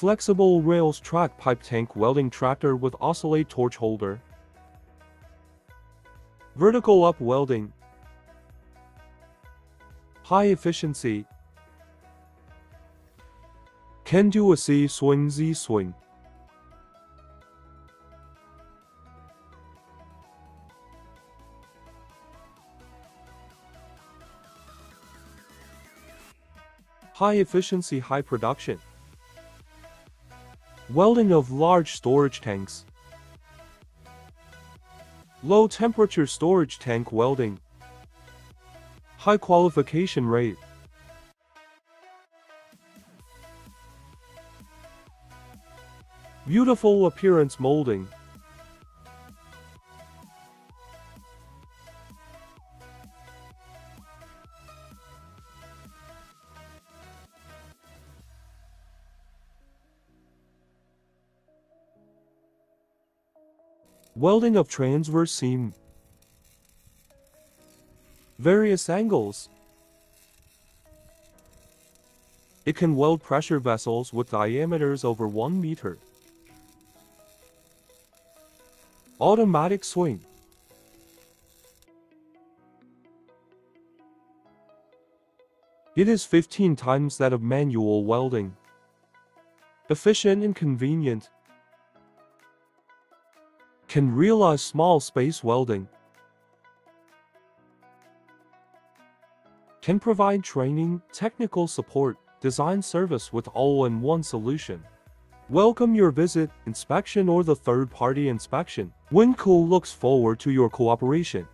Flexible rails track pipe tank welding tractor with oscillate torch holder. Vertical up welding. High efficiency. Can do a C swing Z swing. High efficiency, high production. Welding of large storage tanks. Low temperature storage tank welding. High qualification rate. Beautiful appearance molding. Welding of transverse seam. Various angles. It can weld pressure vessels with diameters over 1 meter. Automatic swing. It is 15 times that of manual welding. Efficient and convenient. Can realize small space welding. Can provide training, technical support, design service with all-in-one solution. Welcome your visit, inspection or the third-party inspection. Wincoo looks forward to your cooperation.